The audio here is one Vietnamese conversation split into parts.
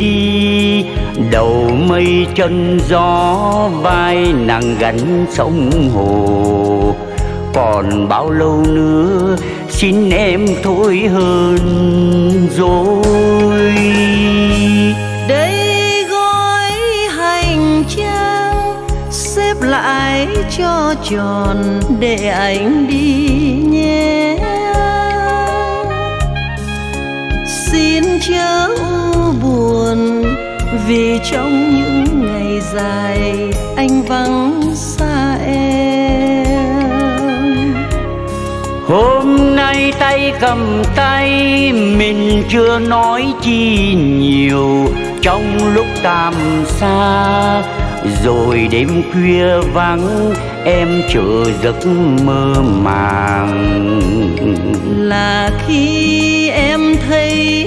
đi. Đầu mây chân, gió vai nàng gánh sông hồ. Còn bao lâu nữa, xin em thôi hơn rồi. Đây gói hành trang, xếp lại cho tròn để anh đi. Vì trong những ngày dài, anh vắng xa em. Hôm nay tay cầm tay, mình chưa nói chi nhiều. Trong lúc tạm xa, rồi đêm khuya vắng, em chờ giấc mơ màng. Là khi em thấy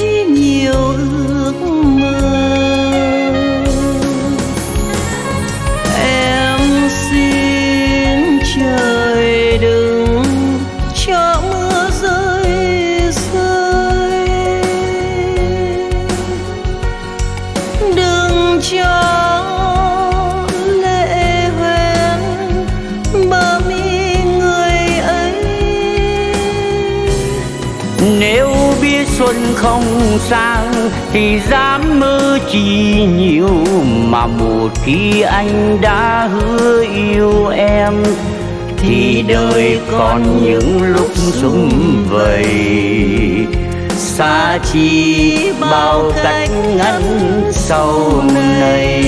không sang thì dám mơ chi nhiều mà một khi anh đã hứa yêu em. Thì đời còn những lúc sum vầy, xa chi bao cách ngắn sau này.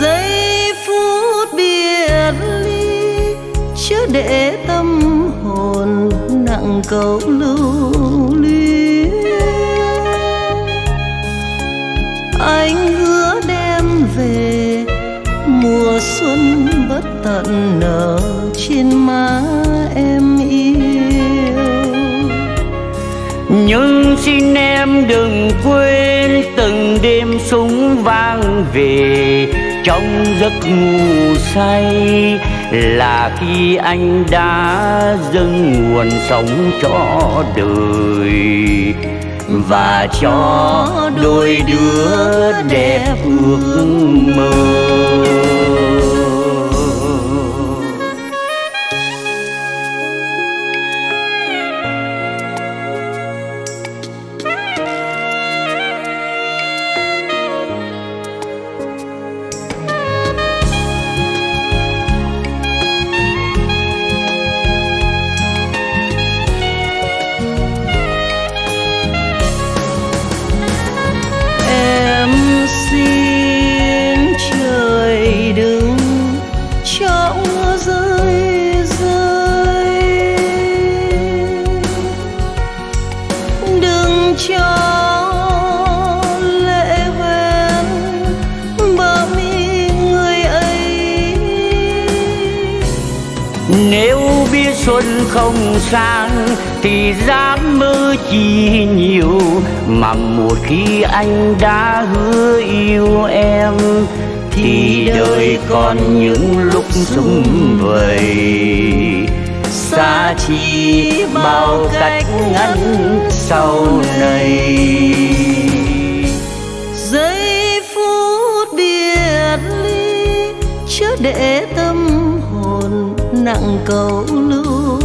Giây phút biệt ly chưa để tâm hồn nặng câu lưu. Anh hứa đem về. Mùa xuân bất tận nở trên má em yêu. Nhưng xin em đừng quên từng đêm súng vang về. Trong giấc ngủ say là khi anh đã dâng nguồn sống cho đời và cho đôi đứa đẹp ước mơ. Không sang thì dám mơ chi nhiều, mà một khi anh đã hứa yêu em thì đời còn những lúc sung vầy. Xa chi bao cách ngắn sau này. Giây phút biệt ly chớ để tâm hồn nặng cầu lưu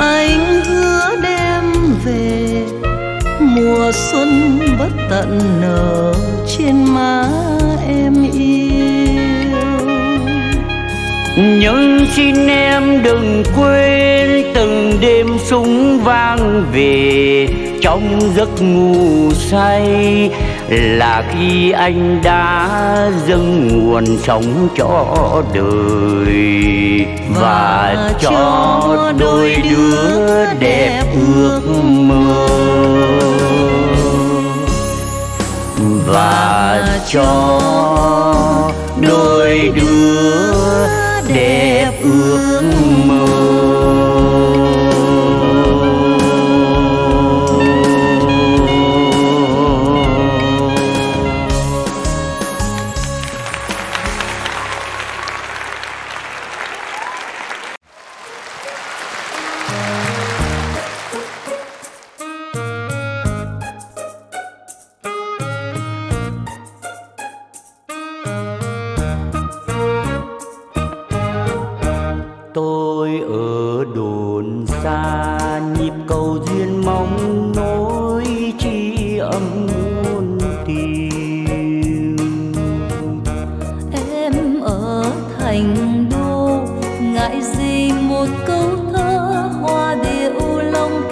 anh hứa đem về mùa xuân bất tận nở trên má em yêu. Nhưng xin em đừng quên từng đêm súng vang về trong giấc ngủ say là khi anh đã dâng nguồn sống cho đời và cho đôi đứa đẹp ước mơ. Và cho đôi đứa đẹp ước một câu thơ hoa điệu lòng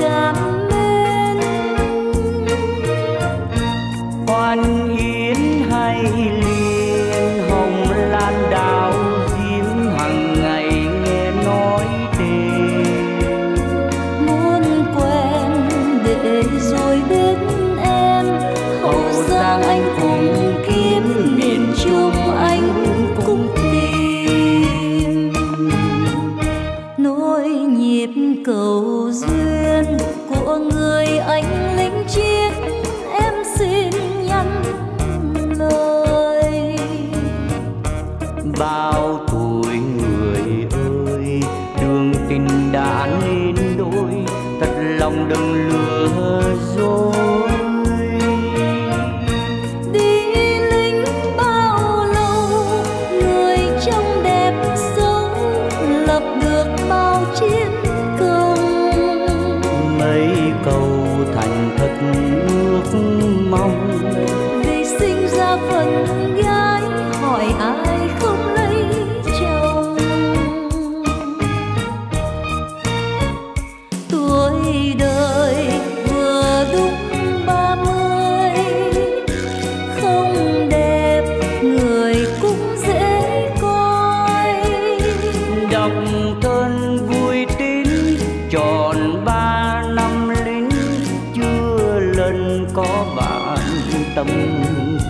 tâm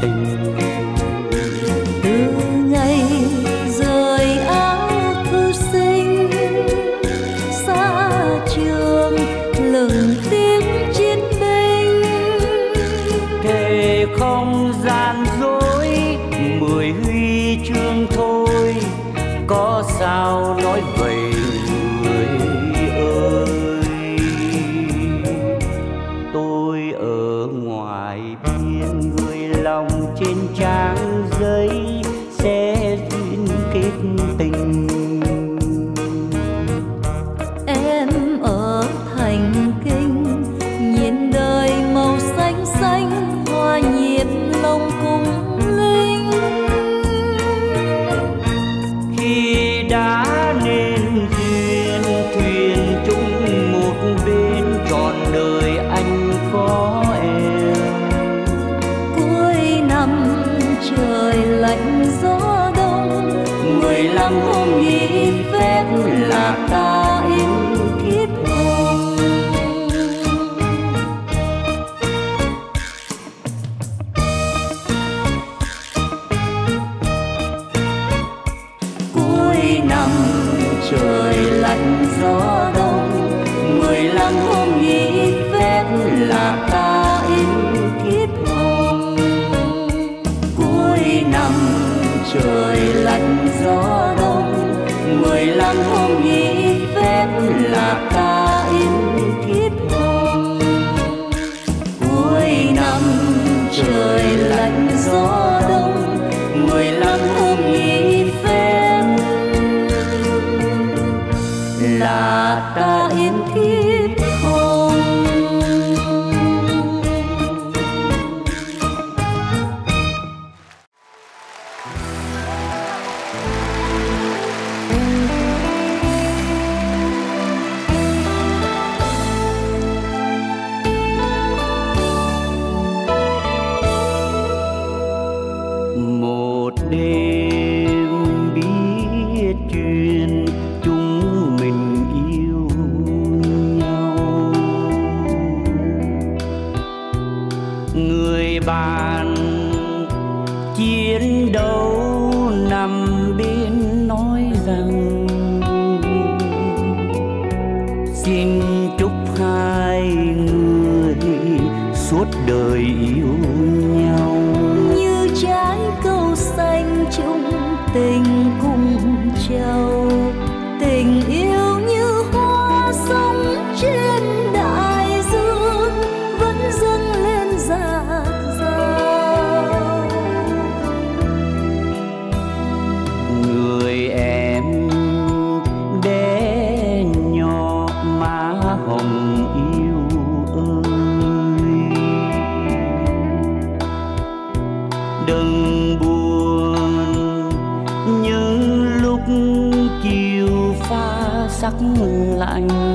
tình. trời lạnh gió đông, mười lăm hôm nghỉ phép là ta yên kiếp hồng. Cuối năm trời lạnh gió sắc lạnh.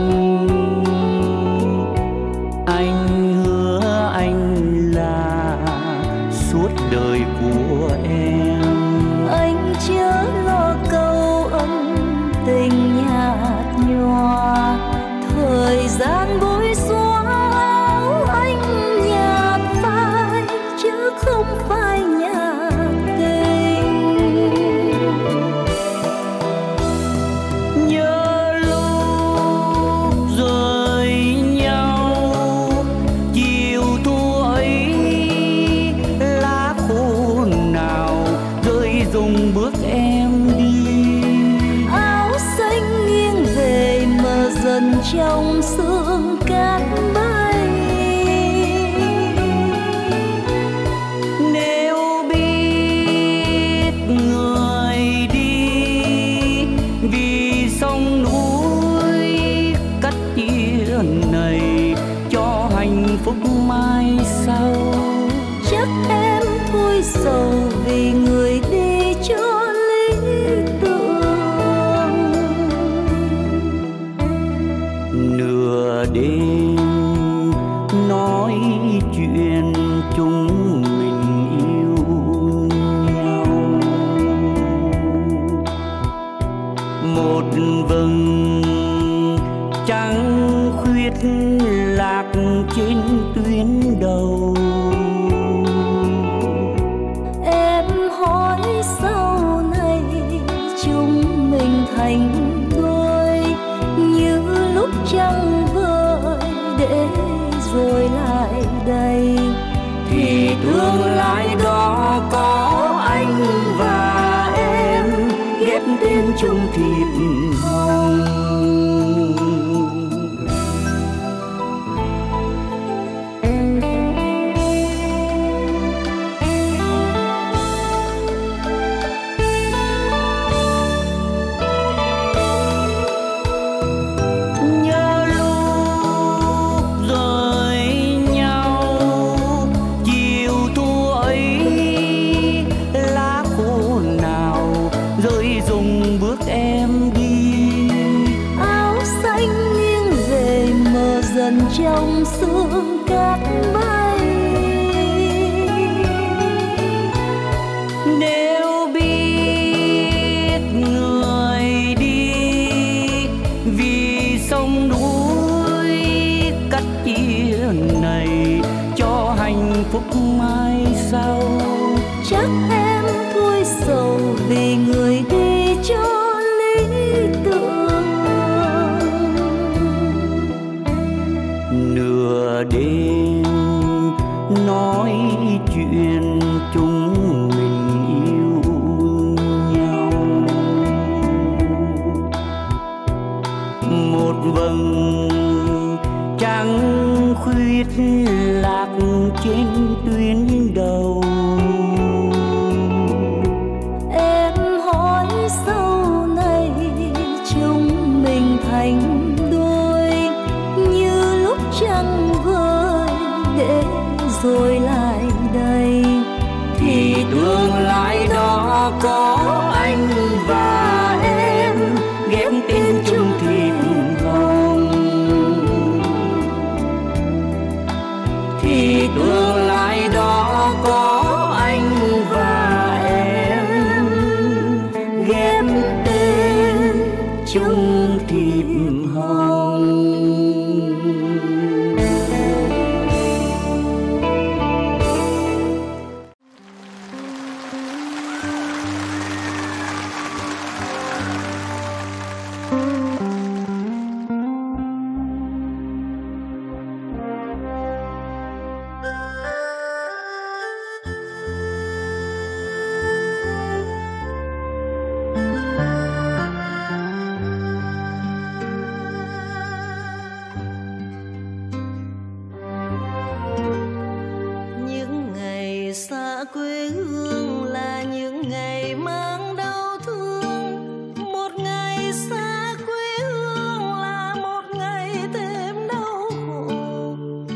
quê hương là những ngày mang đau thương. Một ngày xa quê hương là một ngày thêm đau khổ.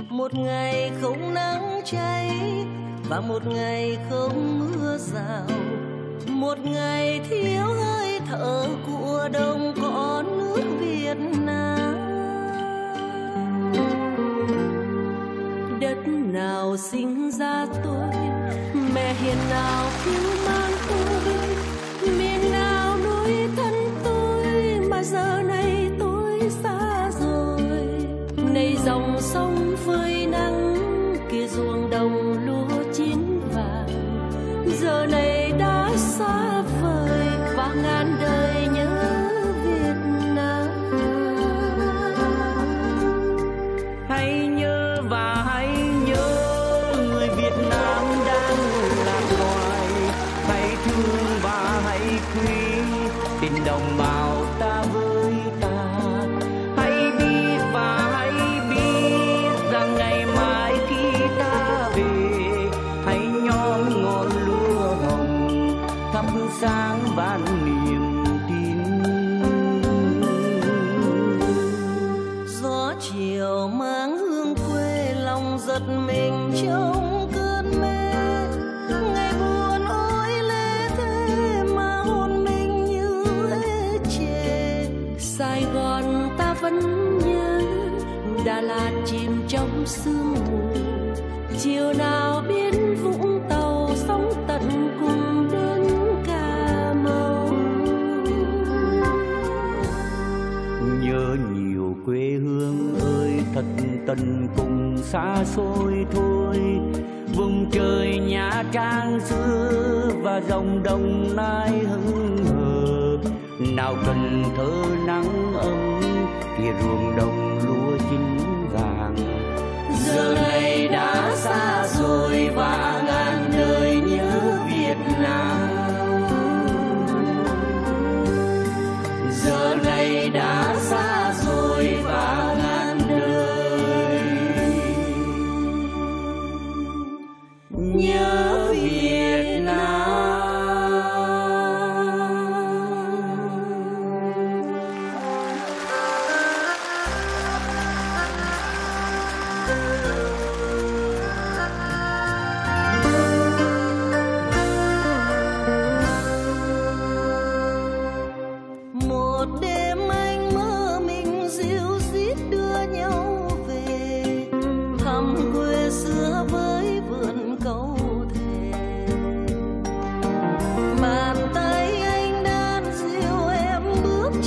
Một ngày không nắng cháy và một ngày không mưa rào. Một ngày thiếu hơi thở của đồng hiền nào cứu mang tần cùng xa xôi thôi. Vùng trời nhà trang xưa và dòng đồng nai hững hờ. Nào cần thơ nắng ấm kia ruộng đồng lúa chín vàng. Giờ này đã xa rồi và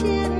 chin.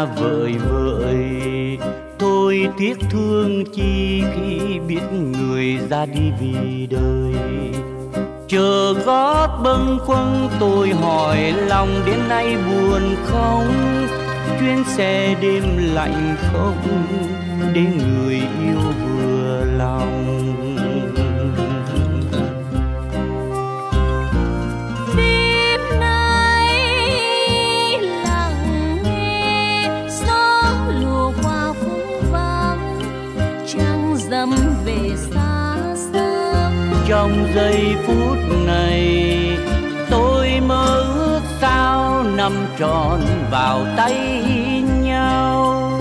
ta vợi. Vợi tôi tiếc thương chi khi biết người ra đi vì đời. Chờ gót bâng khuâng tôi hỏi lòng đến nay buồn không? Chuyến xe đêm lạnh không để người yêu giây phút này tôi mơ ước sao nằm tròn vào tay nhau.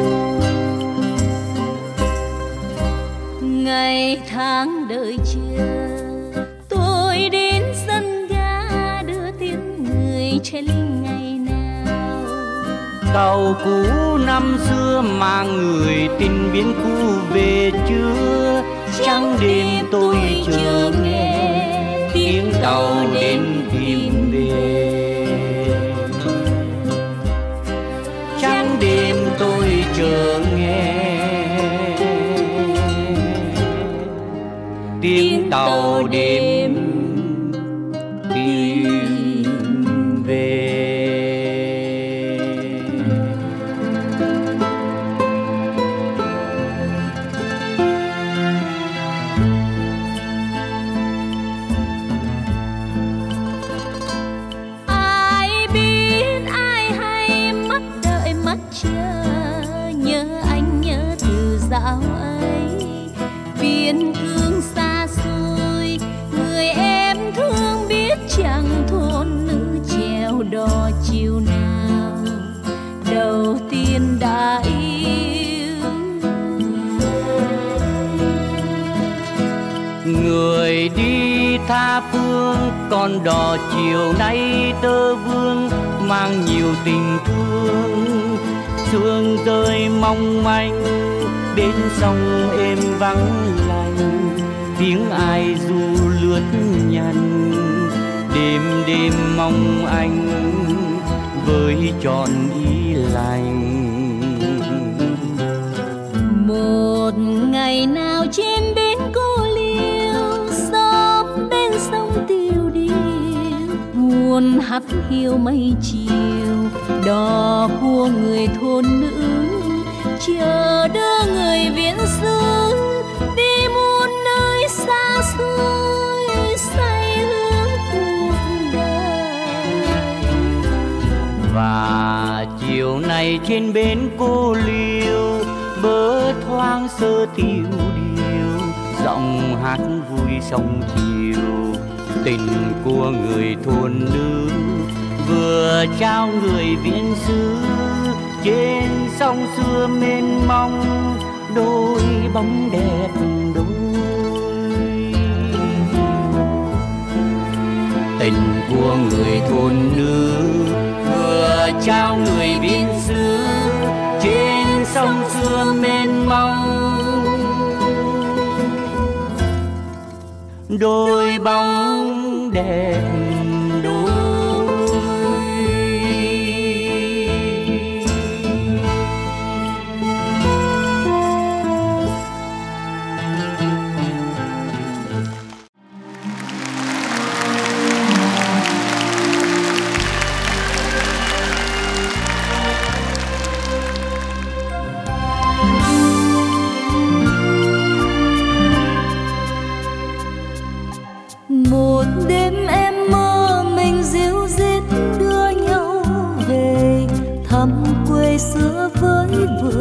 Ngày tháng đợi chưa tôi đến sân ga đưa tiếng người trên ngày nào. Tàu cũ năm xưa mang người tình biến cũ về chưa? Trăng đêm tôi chờ nghe tàu đến tìm về trắng đêm tôi chờ nghe tiếng tàu đêm tình thương. Sương rơi mong manh bên sông êm vắng lành. Tiếng ai du lướt nhằn, đêm đêm mong anh với trọn ý lành. Một ngày nào trên bến cô liêu, xóm bên sông tiêu điều buồn hắt hiu mây chiều đò của người thôn nữ. Chờ đưa người viễn xứ, đi muôn nơi xa xôi, say hương cuộc đời. Và chiều nay trên bến cô liêu, bớ thoáng sơ tiêu điều, giọng hát vui sông chiều tình của người thôn nữ vừa trao người viên sứ. Trên sông xưa mênh mông, đôi bóng đẹp đôi. Tình của người thôn nữ vừa trao người viên xứ trên sông xưa mênh mông, đôi bóng đẹp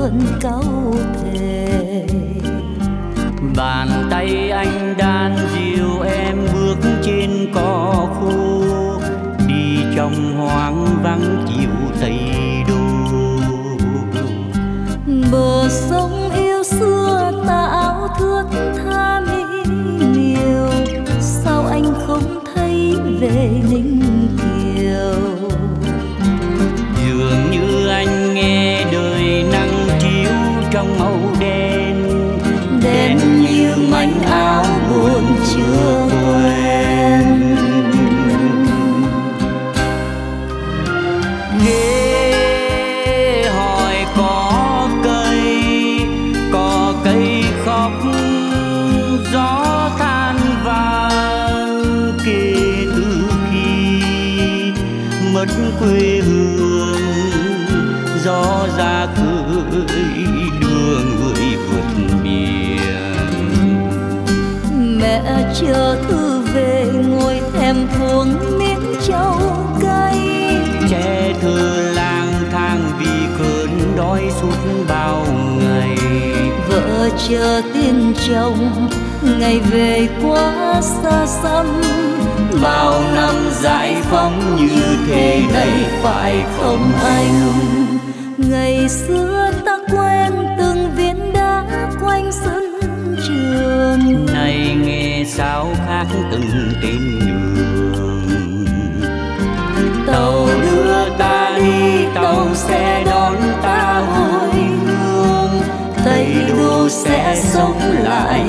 vườn câu thề bàn tay anh đan chờ tin chồng. Ngày về quá xa xăm, bao năm giải phóng như thế này phải không anh? Ngày xưa ta quen từng viên đá quanh sân trường. Này nghe sao khác từng tên sống lại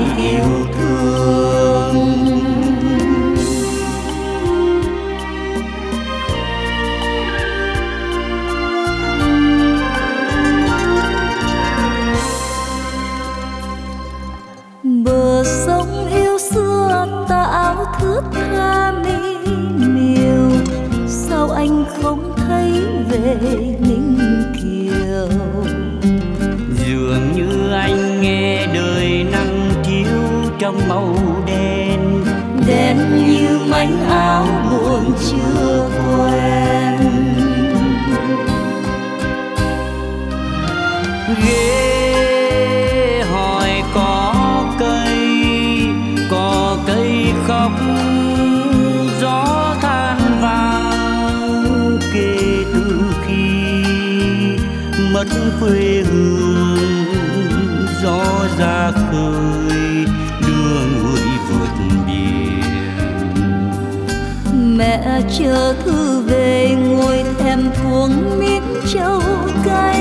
chờ thư về ngồi thèm thuồng miếng trâu cay.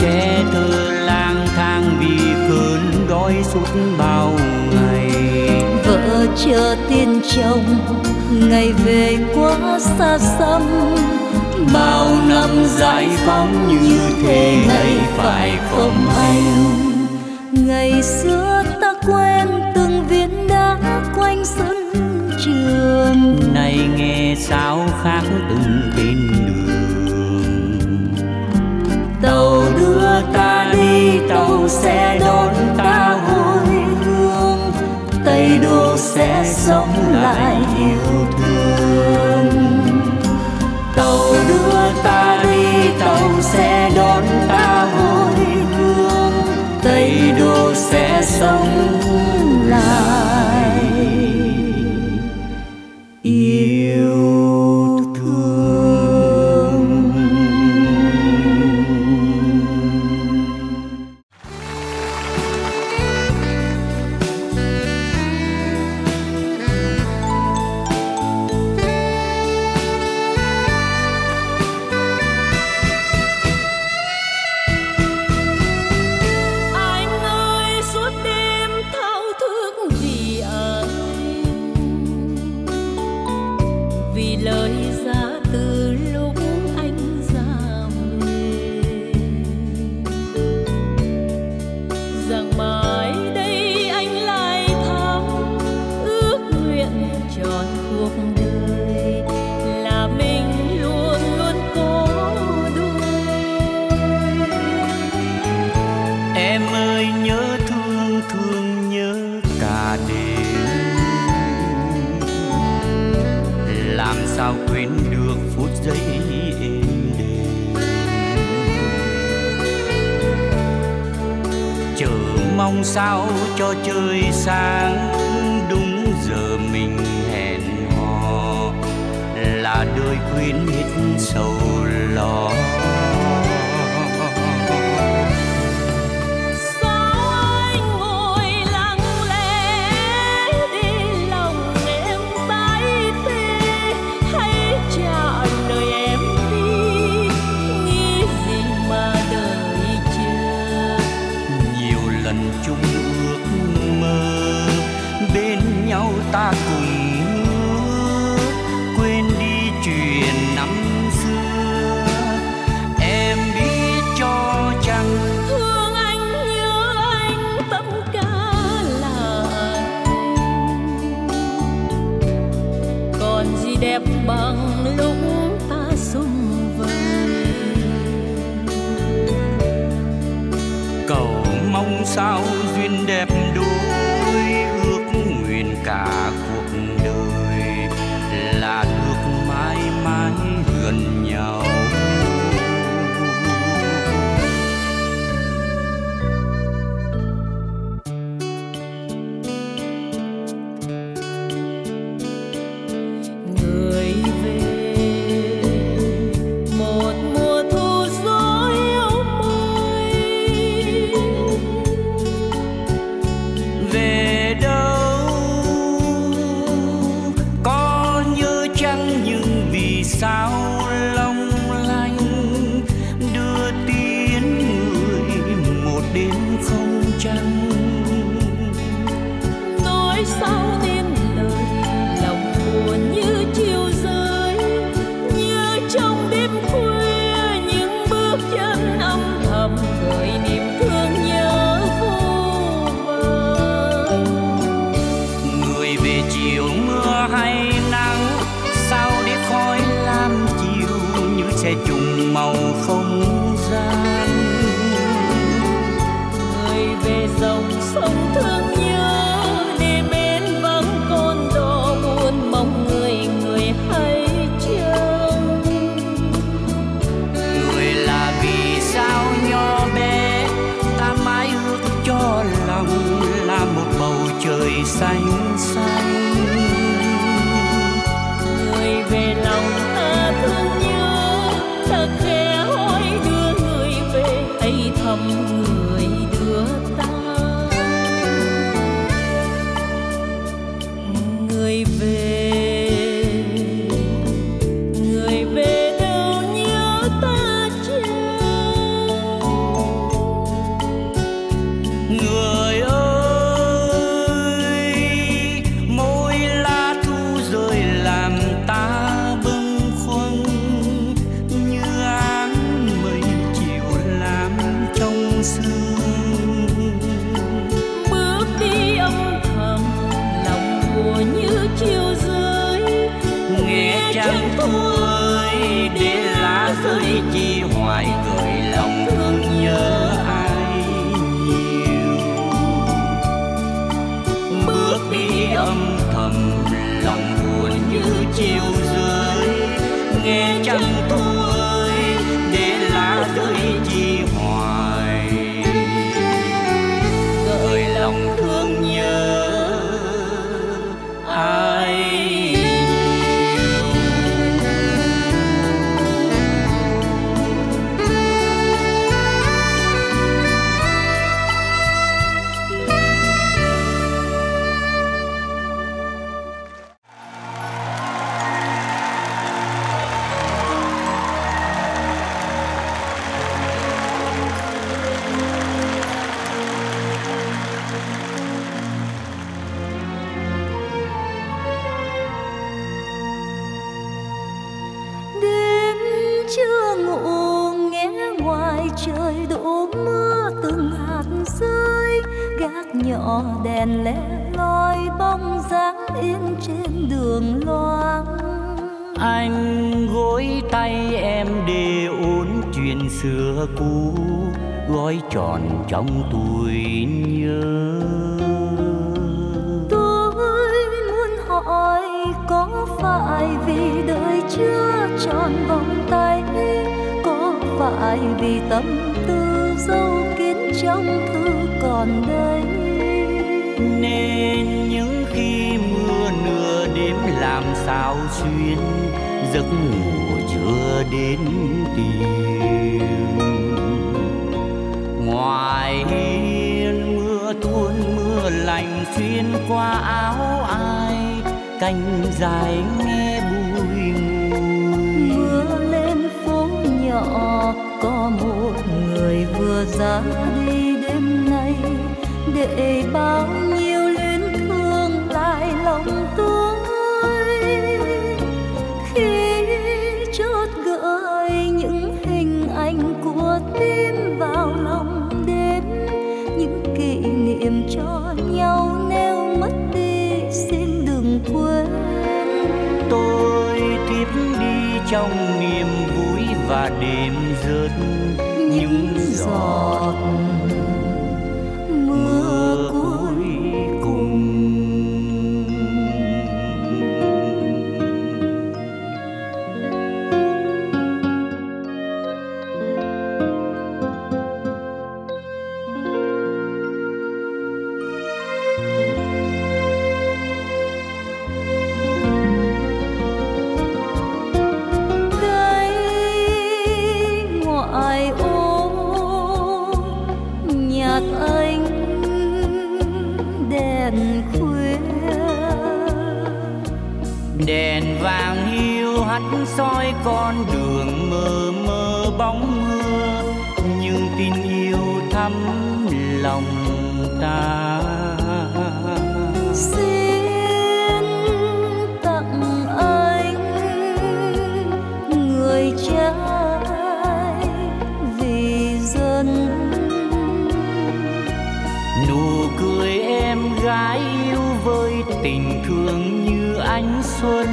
Trẻ thơ lang thang vì cơn đói suốt bao ngày. Vợ chờ tin chồng ngày về quá xa xăm. Bao năm giải phóng như thế này phải không anh ngày xưa sao khác từng bên đường. Tàu đưa ta đi, tàu sẽ đón ta hồi hương. Tây đô sẽ sống lại yêu thương. Tàu đưa ta đi, tàu sẽ đón ta hồi hương. Tây đô sẽ sống trắng thôi, để lá rơi chi hoài gửi lòng thương nhớ ai nhiều. Bước đi âm thầm, lòng buồn như chiều rơi, nghe trăng trong tuổi nhớ. Tôi muốn hỏi có phải vì đời chưa tròn vòng tay? Có phải vì tâm tư sâu kín trong thư còn đây? Nên những khi mưa nửa đêm làm sao xuyên giấc ngủ chưa đến tìm ngoài hiên mưa tuôn mưa lành xuyên qua áo ai, cành dài nghe bùi ngùi. Mưa lên phố nhỏ, có một người vừa ra đi đêm nay, để bao nhiêu đêm rớt những giọt đèn vàng hiu hắt soi con đường mờ mờ bóng mưa. Nhưng tin yêu thắm lòng ta. Xin tặng anh người trai vì dân. Nụ cười em gái yêu với tình thương như ánh xuân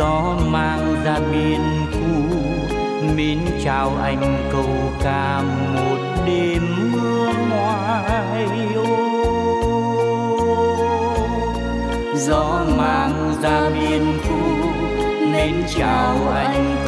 gió mang ra biên khu mến chào anh câu ca một đêm mưa ngoài ô. Gió mang ra biên khu mến chào anh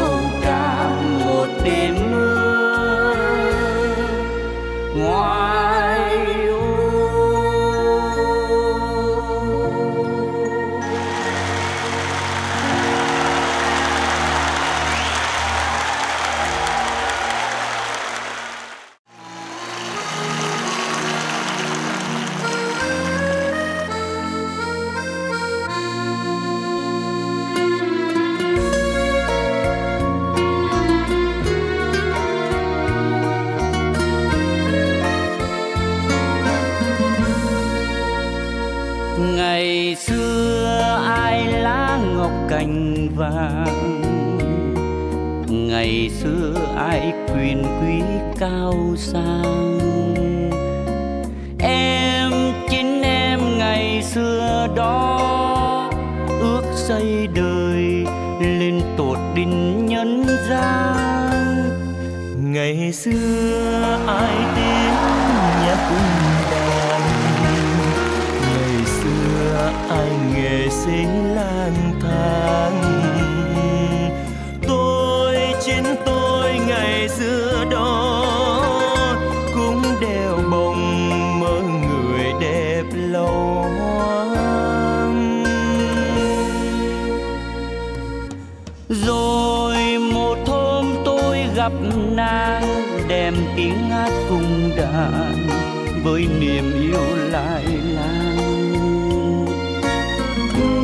với niềm yêu lại lang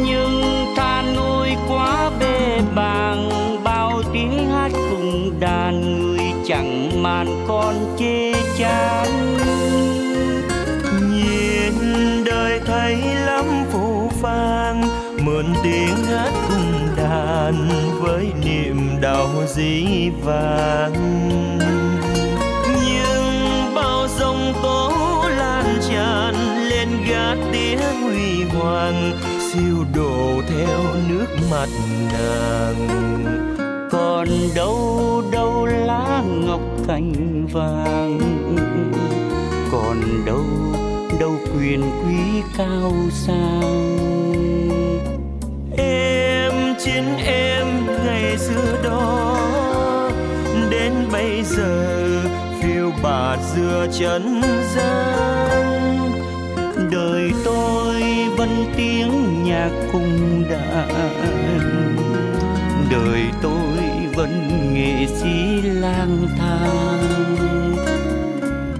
nhưng ta nuôi quá bê bàng, bao tiếng hát cùng đàn người chẳng màn con chê chán. Nhìn đời thấy lắm phù phang mượn tiếng hát cùng đàn với niềm đau dĩ vàng. Mặt nàng. Còn đâu đâu lá ngọc cành vàng. Còn đâu đâu quyền quý cao sang. Em chính em, ngày xưa đó. Đến bây giờ, phiêu bạt giữa chân gian. Đời tôi vẫn tiếng nhạc cung đàn. Lang thang.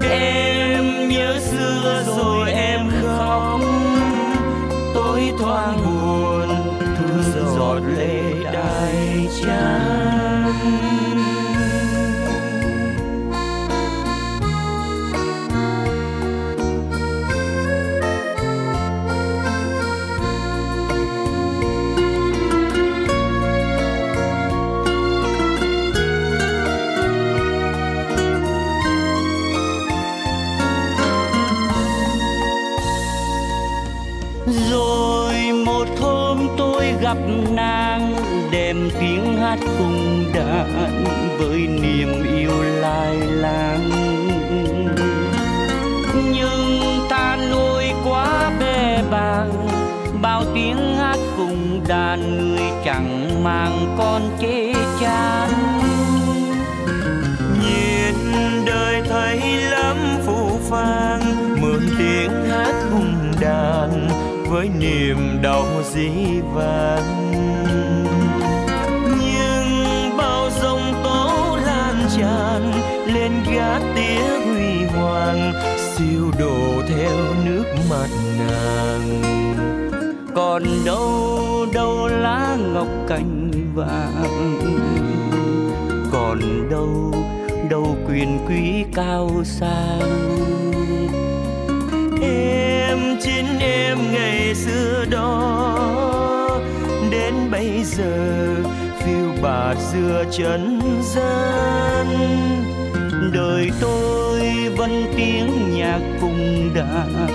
Em nhớ xưa rồi em khóc tôi thoáng hát cùng đàn với niềm yêu lai lang. Nhưng ta nuôi quá bề bàng, bao tiếng hát cùng đàn người chẳng mang con chê chán. Nhìn đời thấy lắm phù phang mượn tiếng hát cùng đàn với niềm đau dĩ vàng đĩa tiếng huy hoàng, siêu đổ theo nước mặt nàng. Còn đâu đâu lá ngọc cành vàng. Còn đâu đâu quyền quý cao sang. Em chính em ngày xưa đó, đến bây giờ, phiêu bạt giữa trần gian đời tôi vẫn tiếng nhạc cùng đàn.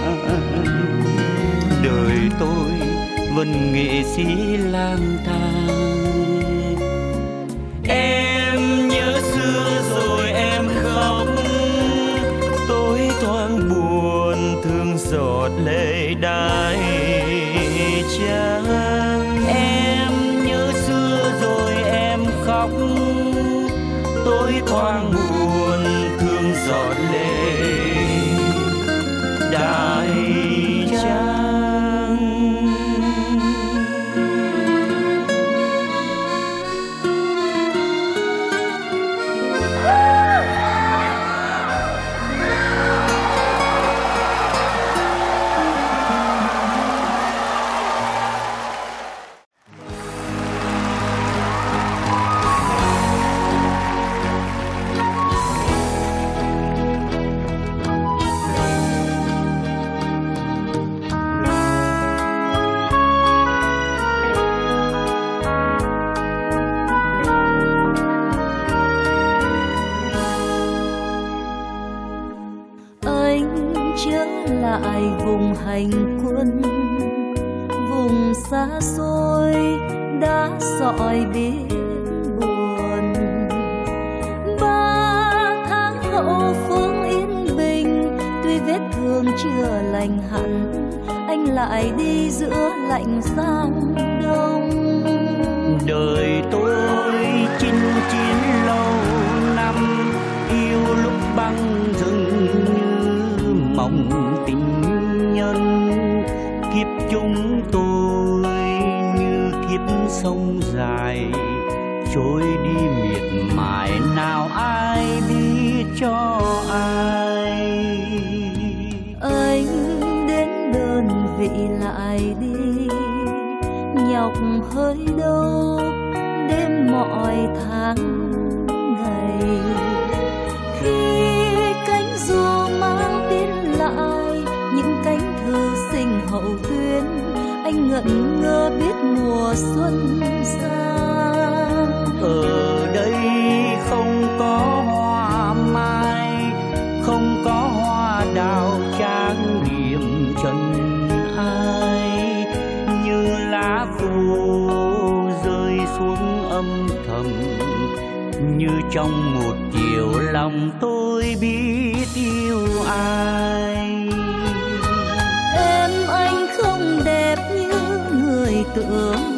Đời tôi vẫn nghệ sĩ lang thang. Kiếp chúng tôi như kiếp sông dài, trôi đi miệt mài. Nào ai biết cho ai? Anh đến đơn vị lại đi, nhọc hơi đâu đêm mọi tháng. Hậu tuyến, anh ngẩn ngơ biết mùa xuân xa. Ở đây không có hoa mai, không có hoa đào trang điểm trần ai. Như lá khô rơi xuống âm thầm, như trong một chiều lòng tôi. Tưởng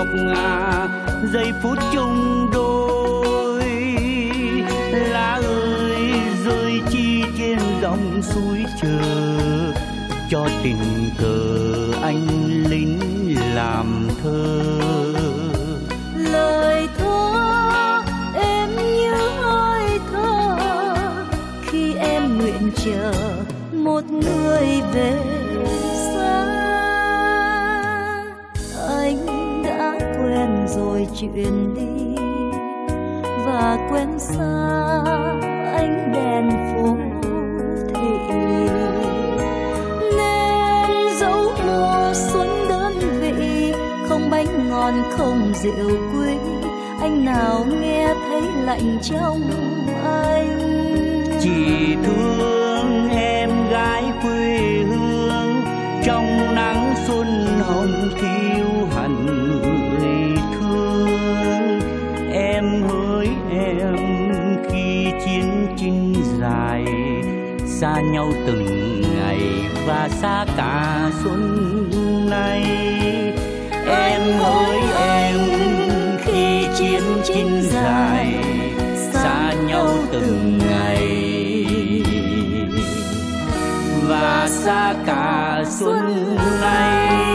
ngọc ngà giây phút chung đôi. Lá ơi, rơi chi trên dòng suối chờ, cho tình cờ anh lính làm thơ. Lời thơ em như hơi thở, khi em nguyện chờ một người về. Rồi chuyện đi. Và quên xa ánh đèn phố thị. Nên dấu mùa xuân đơn vị, không bánh ngon, không rượu quý, anh nào nghe thấy lạnh trong anh? Chỉ thương xa nhau từng ngày và xa cả xuân nay. Em hỡi em, khi chiến chinh dài, xa nhau từng ngày và xa cả xuân nay.